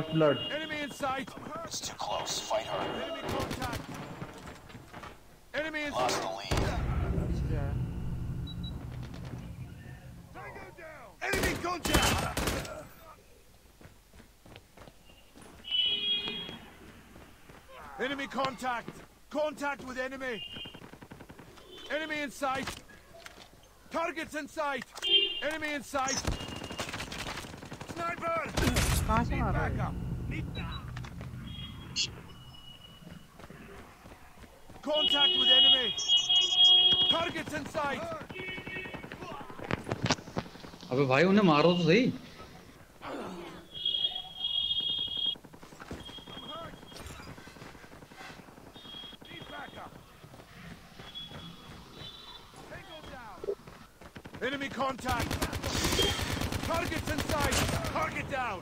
First blood. Enemy in sight. It's too close. Fight hard. Enemy contact. Enemy in Lost the lead. Enemy contact. Contact with enemy. Enemy in sight. Targets in sight. Enemy in sight. Sniper. कहाँ से Need मार रहा है backup. Need Contact with enemy. Targets in sight. अबे भाई उन्हें मारो तो सही Need backup. Tango down. Enemy contact. Targets in sight. Target down.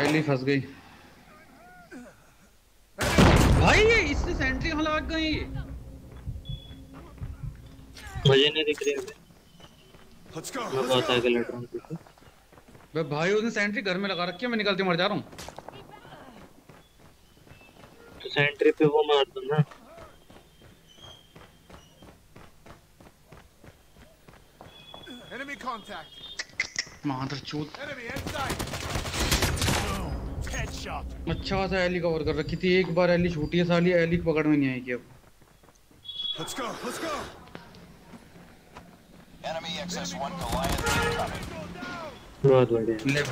Eli फंस गई। भाई ये इससे सेंट्री कहाँ लग गई। मुझे नहीं दिख रही मैं बहुत आगे लड़ रहा हूँ बे भाई उसने सेंट्री घर में लगा रखी है मैं निकलती मर जा रहा हूँ। तो सेंट्री पे वो मार दो ना। Enemy contact. मादर चूत Enemy inside. अच्छा खासा एली कवर कर रखी थी एक बार एली छूटी है साली एली पकड़ में नहीं आएगी अब Let's go. Let's go. Enemy XS-1 Goliath incoming. बहुत बढ़िया ले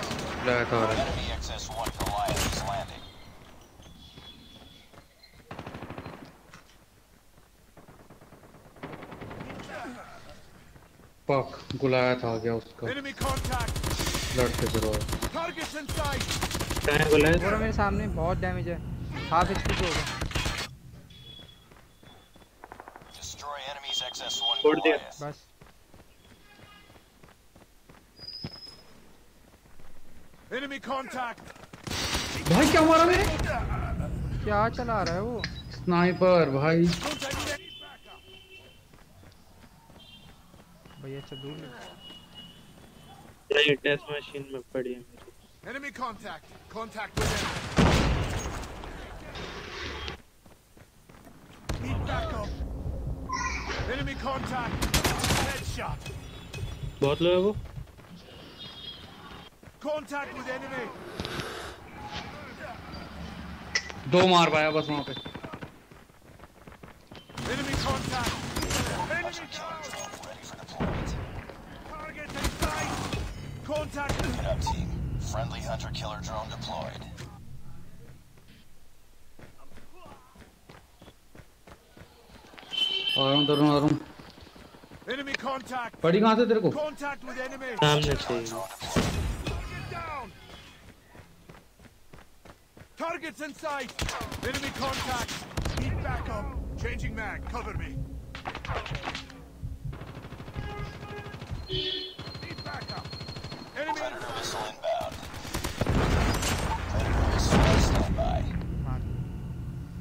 लाया था और Enemy XS-1 Goliath is landing. पक गुलाया था आ गया उसका Enemy contact. लड़ते फिर और Targets in sight. कहाँ है मेरे सामने बहुत डैमेज है हाफ़ एचपी पे होगा Destroy enemy's XS-1 Hold there. Goliath. बस Enemy contact. भाई क्या मारा मेरे क्या चला रहा है वो स्नाइपर भाई. भैया अच्छा दूर नहीं टेस्ट मशीन में पड़ी है मेरी Enemy contact. Contact with enemy. Need backup. Enemy contact. Headshot. बहुत लोग है वो Contact with enemy. दो मार पाया बस वहां पे Enemy contact. Enemy Killer down. drone ready for deployment. Target in sight. Contact. Get up, team. Friendly hunter killer drone deployed. आ रहा हूँ तरुण आ रहा हूँ Enemy contact. पड़ी कहाँ से तेरे को Contact with enemy. सामने से ही Drone deployed. Target down. Targets in sight. Enemy contact. Need backup. Changing mag. Cover me.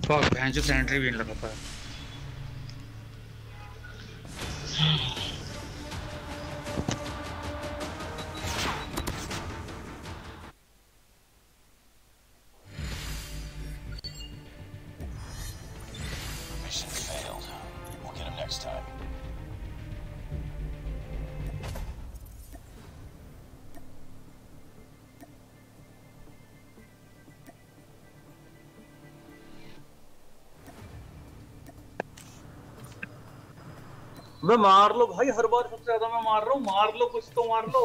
Fuck भैंस सैनिटरी भी नहीं लगा पाया मैं मार लो भाई, हर बार सबसे ज़्यादा मैं मार रहा हूँ। मार लो, कुछ तो मार लो।